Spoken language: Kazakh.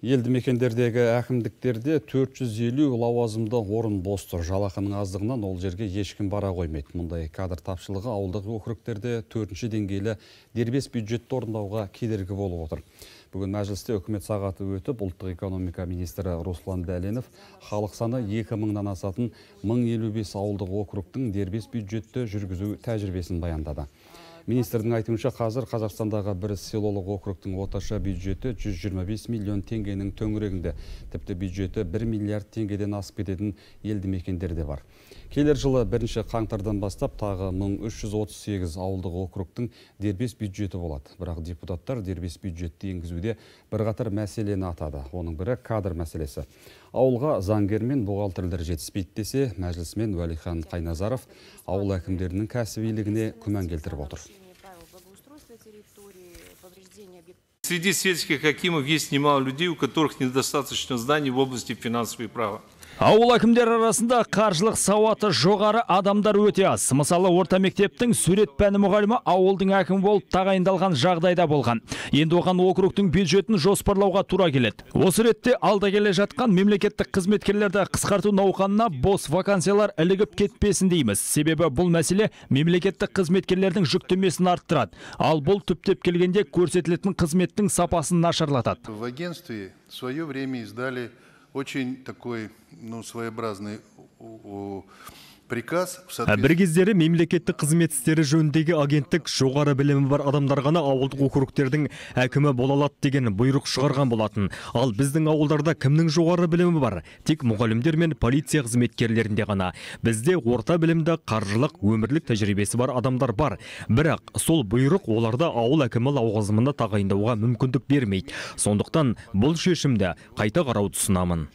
Елді мекендердегі әкімдіктерде 450 лауазымды орын бос тұр. Жалақының аздығынан ол жерге ешкім бара қоймайды. Мұндай кадр тапшылығы ауылдық округтерде төртінші деңгейлі дербес бюджетті орындауға кедергі болып отыр. Бүгін мәжілісте үкімет сағаты өтіп, ұлттық экономика министрі Руслан Дәленов халық саны 2000-нан асатын 1055 ауылдық округтың дербес бюджетті жүргізу тәжірибесін баяндады. Министрдің айтуынша қазір Қазақстандағы бір селолық округтың орташа бюджеті 125 миллион теңгенің төңірегінде. Тіпті бюджеті 1 миллиард теңгеден асып кететін елді мекендер де бар. Келер жылы бірінші қаңтардан бастап тағы 1338 ауылдық округтың дербес бюджеті болады. Бірақ депутаттар дербес бюджетті енгізуде бірқатар мәселені атады. Оның бірі кадр мәселесі. Ауылға заңгер мен бухгалтерлер жетіспейді десе, мәжілісмен Уәлихан Қайназаров ауыл әкімдерінің кәсібилігіне күмән келтіріп отыр. Среди сельских хакимов есть немало людей, у которых недостаточно знаний в области финансового права. Ауыл әкімдері арасында қаржылық сауаты жоғары адамдар өте аз. Мысалы, орта мектептің сурет пәні мұғалімі ауылдың әкімі болып тағайындалған жағдайда болған. Енді оған округтың бюджетін жоспарлауға тура келеді. Осы ретте алда келе жатқан мемлекеттік қызметкерлерді қысқарту науқанына бос вакансиялар ілігіп кетпесін дейміз. Себебі бұл мәселе мемлекеттік қызметкерлердің жүктемесін арттырады. Ал бұл түптеп келгенде көрсетілетін қызметтің сапасын нашарлатады. В агентстве в свое время издали очень такой ну, своеобразный Ә, бір кездері мемлекеттік қызмет істері жөніндегі агенттік жоғары білімі бар адамдар ғана ауылдық округтердің әкімі бола алады деген бұйрық шығарған болатын. Ал біздің ауылдарда кімнің жоғары білімі бар? Тек мұғалімдер мен полиция қызметкерлерінде ғана. Бізде орта білімді қаржылық өмірлік тәжірибесі бар адамдар бар. Бірақ сол бұйрық оларды ауыл әкімі лауазымына тағайындауға мүмкіндік бермейді. Сондықтан бұл шешімді қайта қарауды ұсынамын.